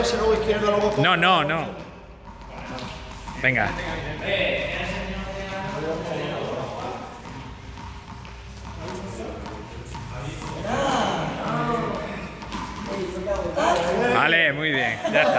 derecha, luego izquierda, luego... No, no, no. Venga. Vale, muy bien. Ya está.